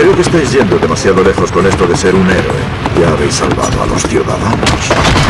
Creo que estáis yendo demasiado lejos con esto de ser un héroe. Ya habéis salvado a los ciudadanos.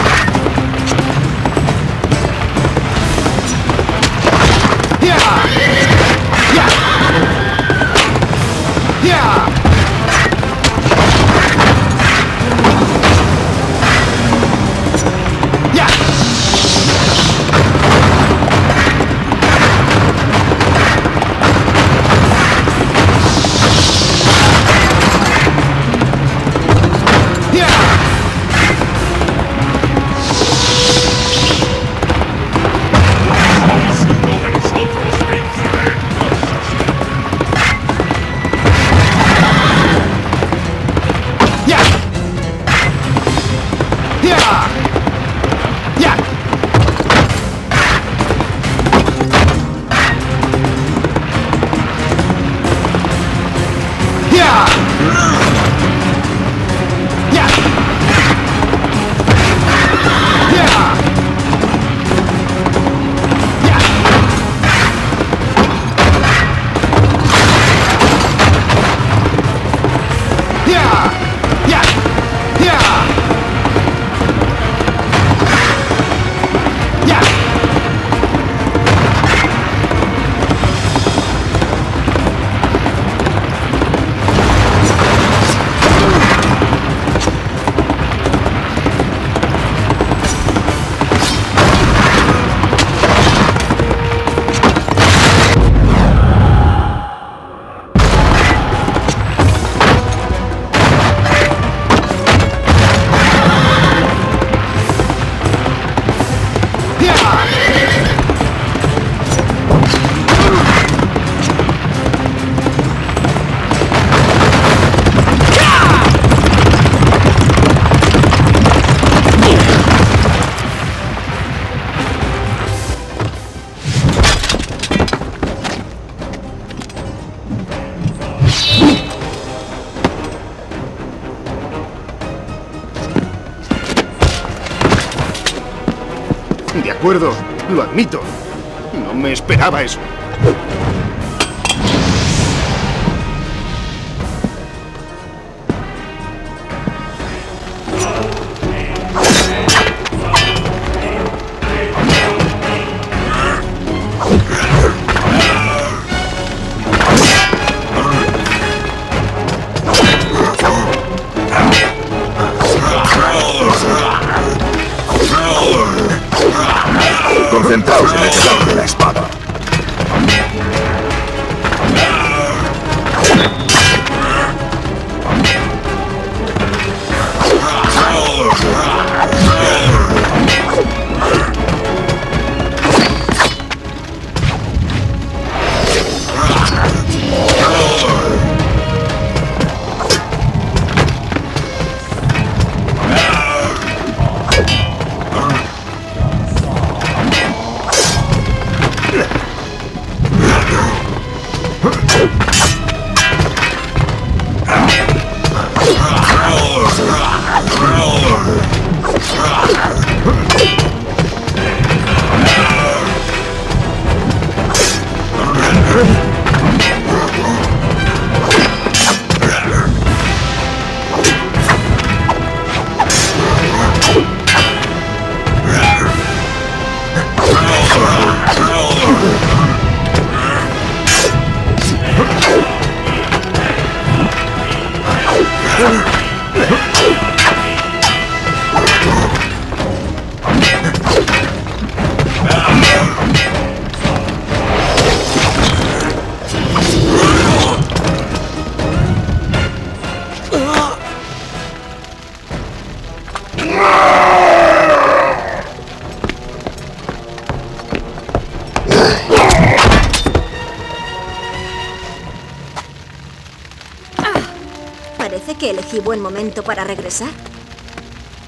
Momento para regresar.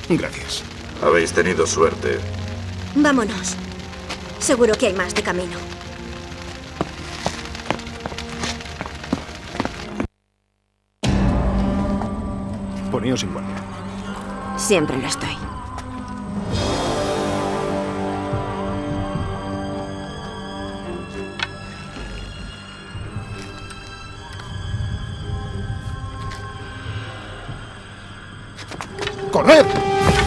Gracias. Habéis tenido suerte. Vámonos. Seguro que hay más de camino. Poneos en guardia. Siempre lo estoy. ¡Corred!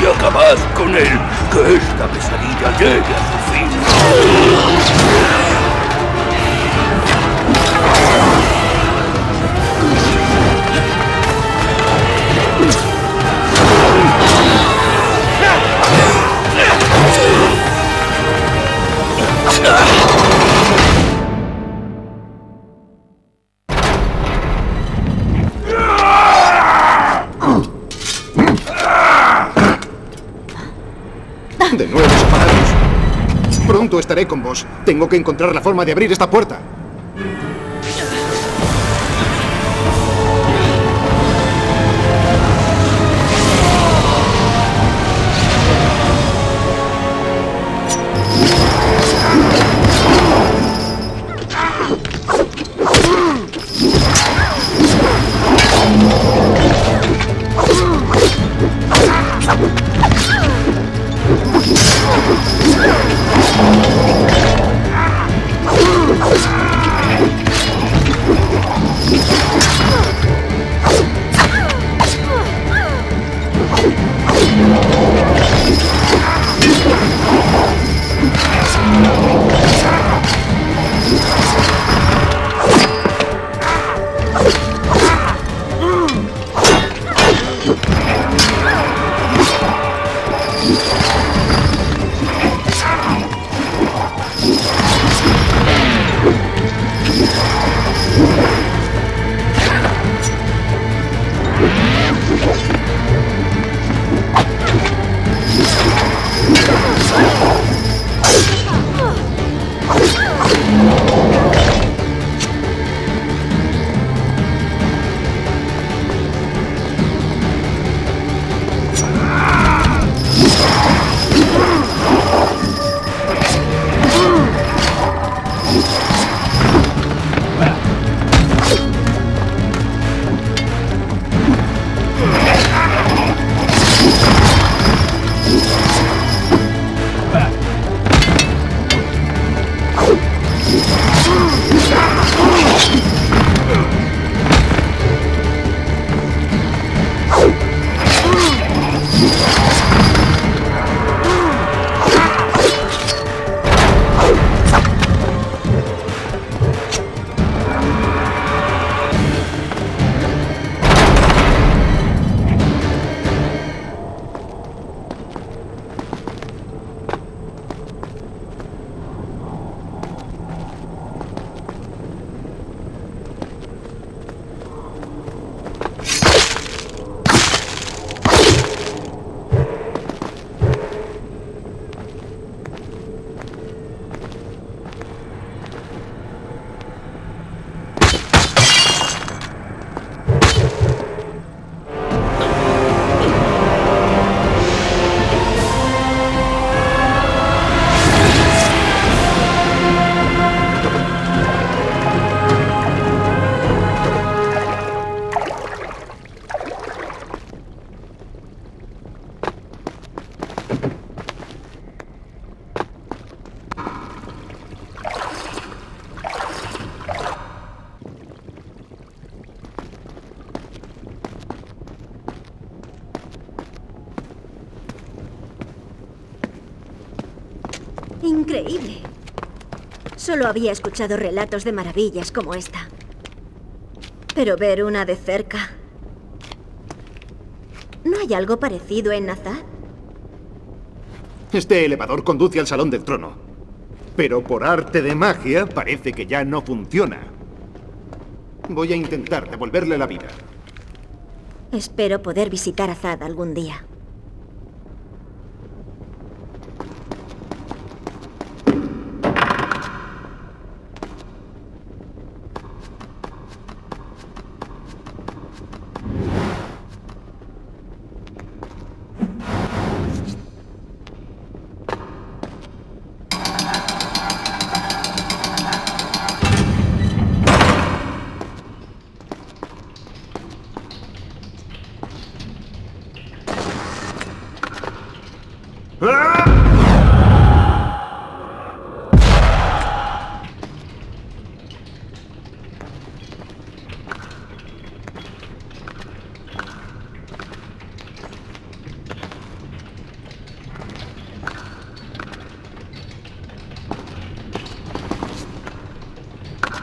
Y acabad con él, que esta pesadilla llegue a su fin. Con vos. Tengo que encontrar la forma de abrir esta puerta. Increíble. Solo había escuchado relatos de maravillas como esta. Pero ver una de cerca... ¿No hay algo parecido en Nazar? Este elevador conduce al Salón del Trono. Pero por arte de magia parece que ya no funciona. Voy a intentar devolverle la vida. Espero poder visitar Azad algún día.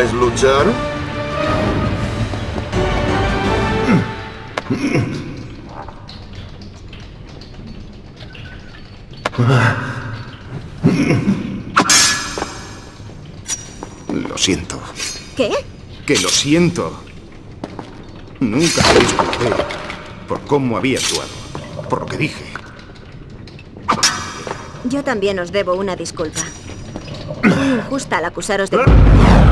llamáis luchar? Lo siento. ¿Qué? Que lo siento. Nunca me disculpé por cómo había actuado. Por lo que dije. Yo también os debo una disculpa. Injusta al acusaros de...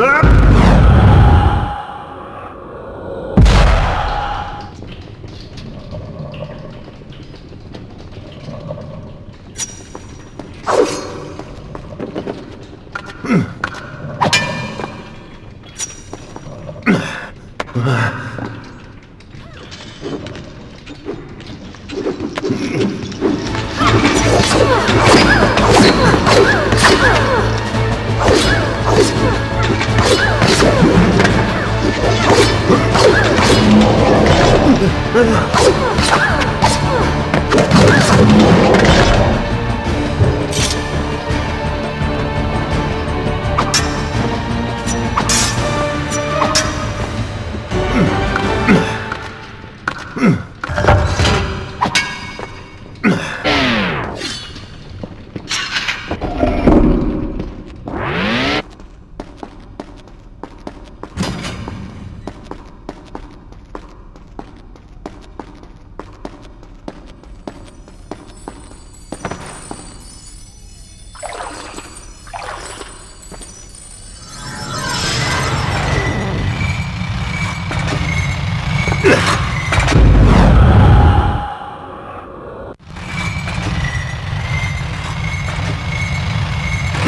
Ah!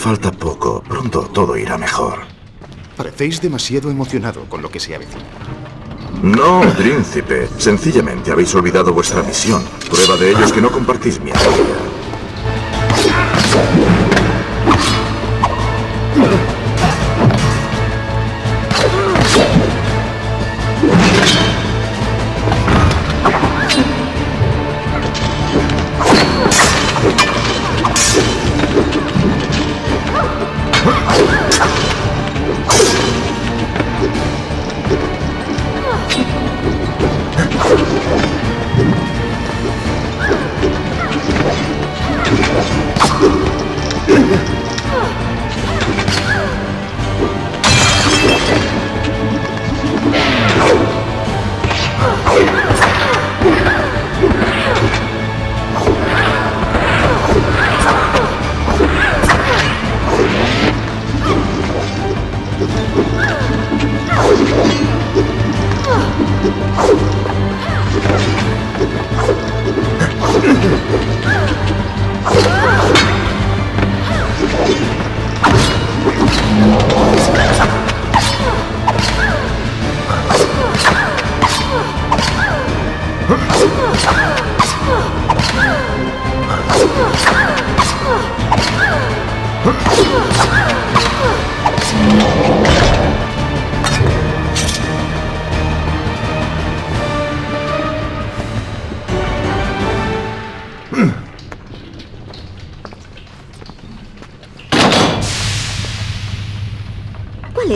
falta poco. Pronto todo irá mejor. Parecéis demasiado emocionado con lo que se avecina. No, príncipe. Sencillamente habéis olvidado vuestra misión. Prueba de ello es que no compartís mi alegría.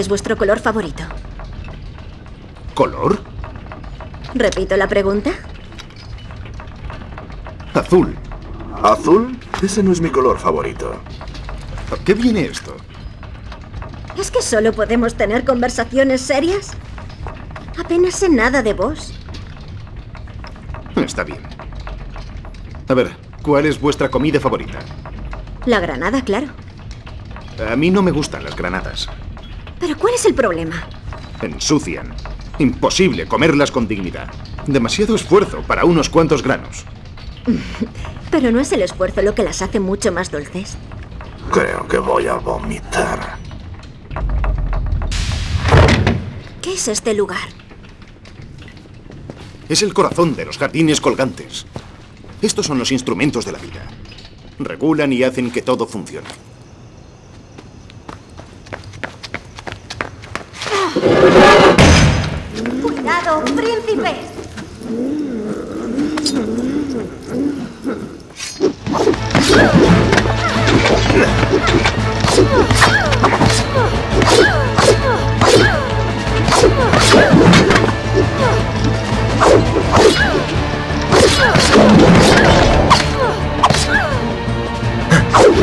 Es vuestro color favorito? ¿Color? Repito la pregunta. Azul. ¿Azul? Ese no es mi color favorito. ¿A qué viene esto? ¿Es que solo podemos tener conversaciones serias? Apenas sé nada de vos. Está bien. A ver, ¿cuál es vuestra comida favorita? La granada, claro. A mí no me gustan las granadas. Pero ¿cuál es el problema? Ensucian. Imposible comerlas con dignidad. Demasiado esfuerzo para unos cuantos granos. Pero no es el esfuerzo lo que las hace mucho más dulces. Creo que voy a vomitar. ¿Qué es este lugar? Es el corazón de los jardines colgantes. Estos son los instrumentos de la vida. Regulan y hacen que todo funcione.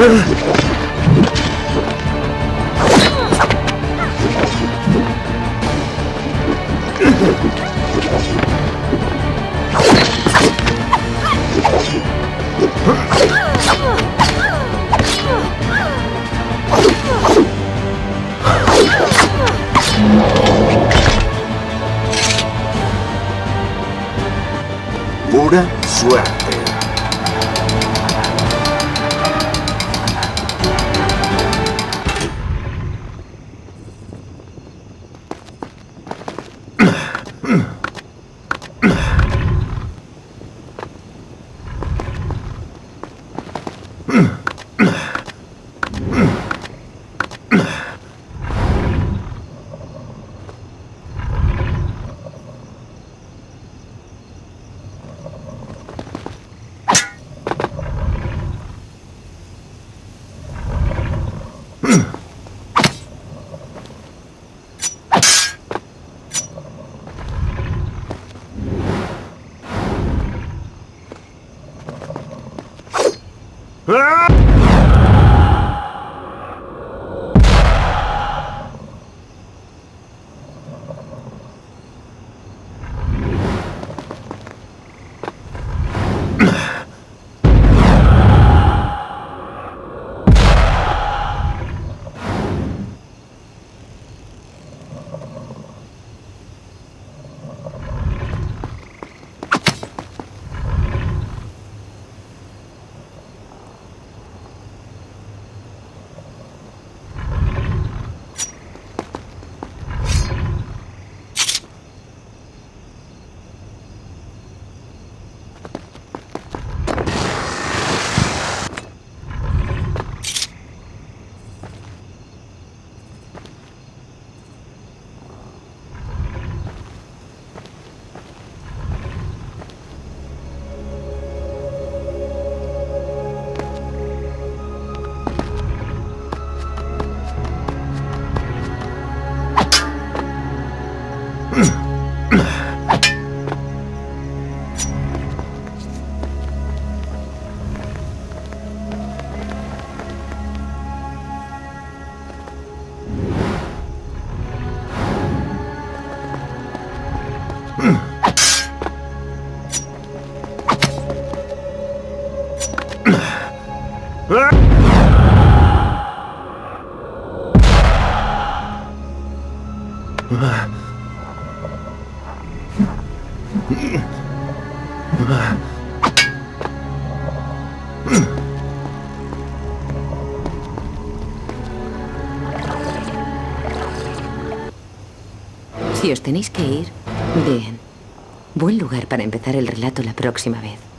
Ugh. Ah! Si os tenéis que ir, bien. Buen lugar para empezar el relato la próxima vez.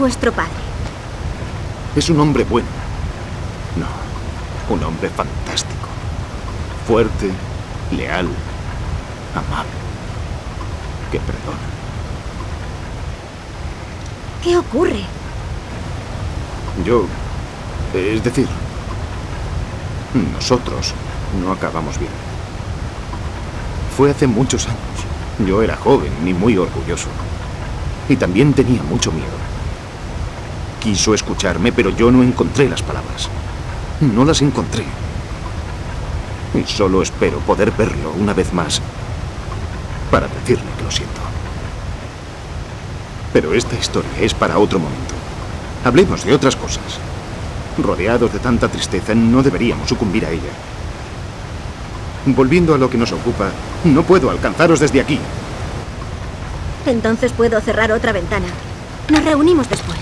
Vuestro padre? Es un hombre bueno. No, un hombre fantástico. Fuerte, leal, amable. Que perdona. ¿Qué ocurre? Yo... Es decir... Nosotros no acabamos bien. Fue hace muchos años. Yo era joven y muy orgulloso. Y también tenía mucho miedo. Quiso escucharme, pero yo no encontré las palabras. No las encontré. Y solo espero poder verlo una vez más para decirle que lo siento. Pero esta historia es para otro momento. Hablemos de otras cosas. Rodeados de tanta tristeza, no deberíamos sucumbir a ella. Volviendo a lo que nos ocupa, no puedo alcanzaros desde aquí. Entonces puedo cerrar otra ventana. Nos reunimos después.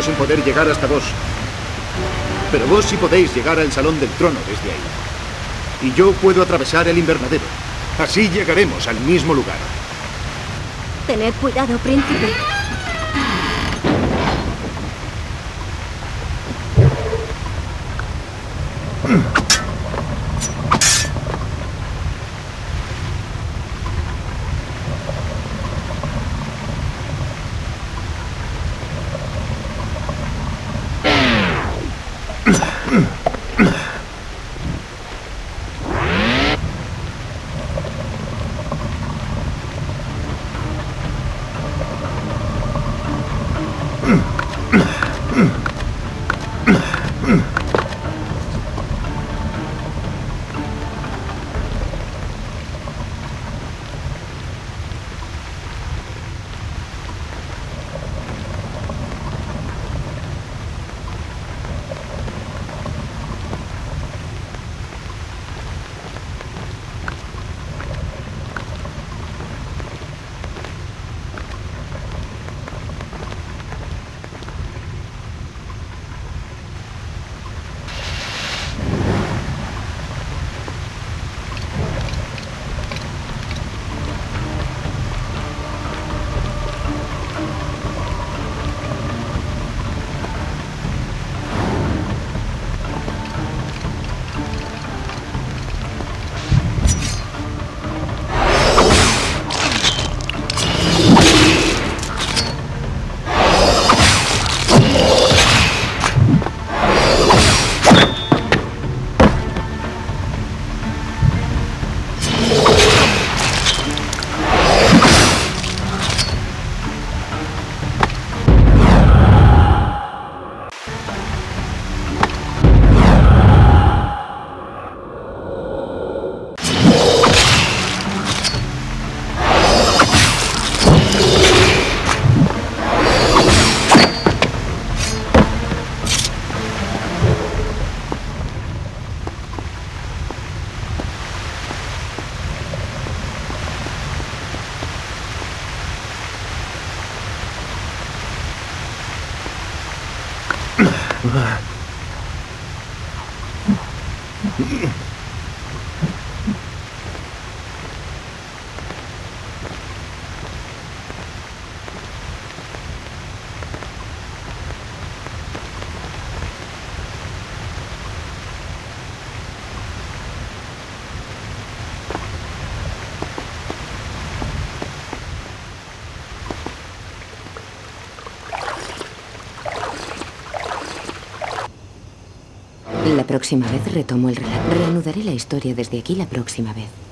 Sin poder llegar hasta vos. Pero vos sí podéis llegar al Salón del Trono desde ahí. Y yo puedo atravesar el invernadero. Así llegaremos al mismo lugar. Tened cuidado, príncipe. Próxima vez retomo el relato. Reanudaré la historia desde aquí la próxima vez.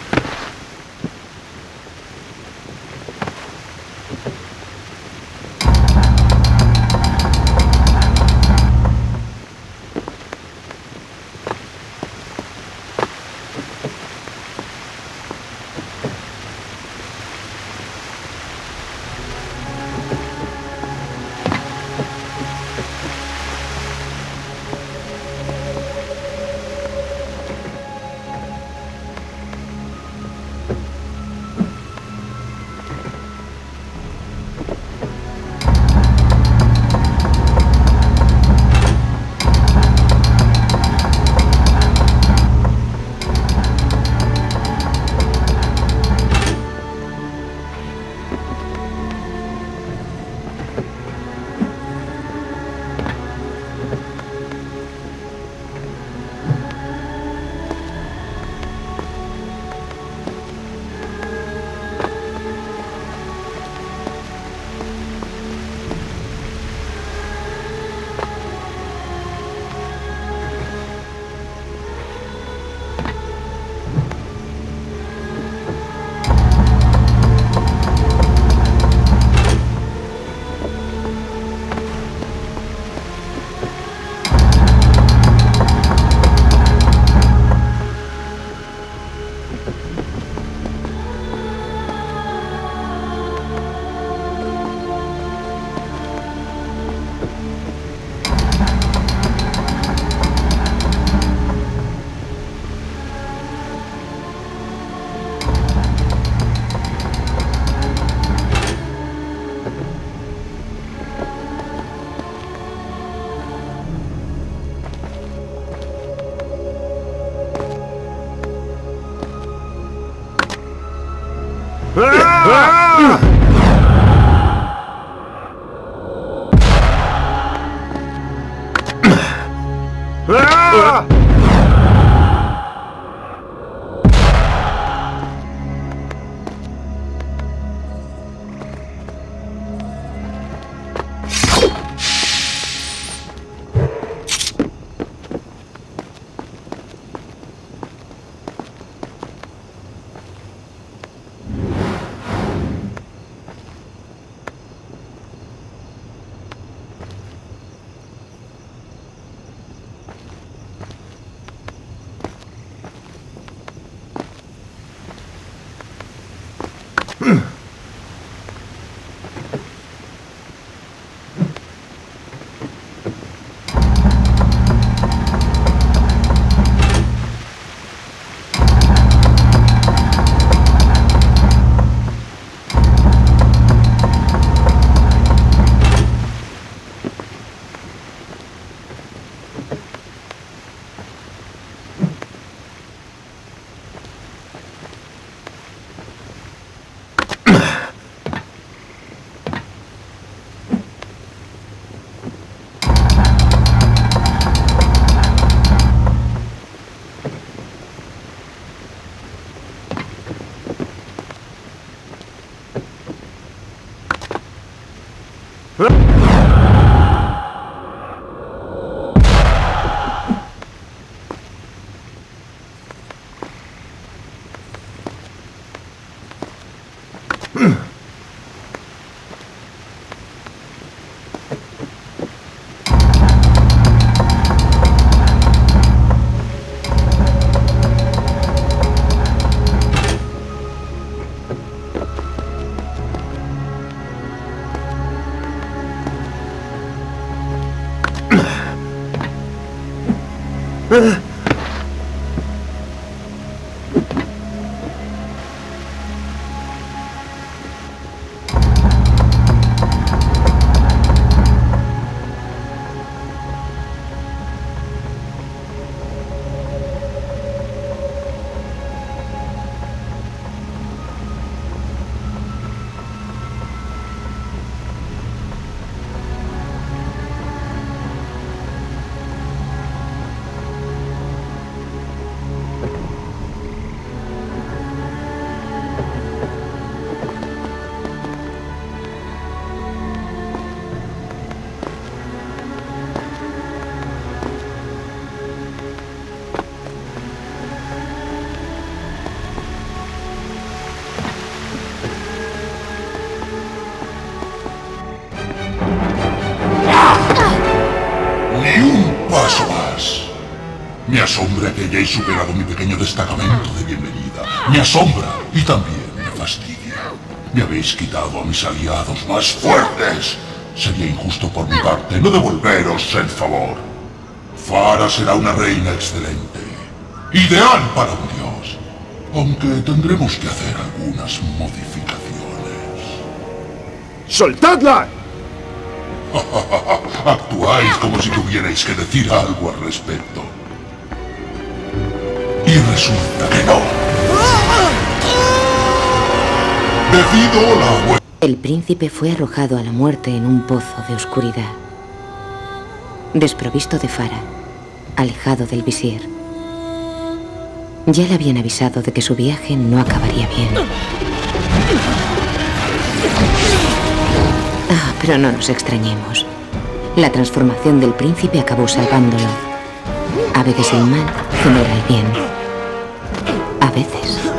Mm-hmm. asombra que hayáis superado mi pequeño destacamento de bienvenida. Me asombra y también me fastidia. Me habéis quitado a mis aliados más fuertes. Sería injusto por mi parte no devolveros el favor. Fara será una reina excelente. Ideal para un dios. Aunque tendremos que hacer algunas modificaciones. ¡Soltadla! Actuáis como si tuvierais que decir algo al respecto. Resulta que no. El príncipe fue arrojado a la muerte en un pozo de oscuridad. Desprovisto de Fara, alejado del visir. Ya le habían avisado de que su viaje no acabaría bien. Ah, pero no nos extrañemos. La transformación del príncipe acabó salvándolo. A genera el bien. Veces.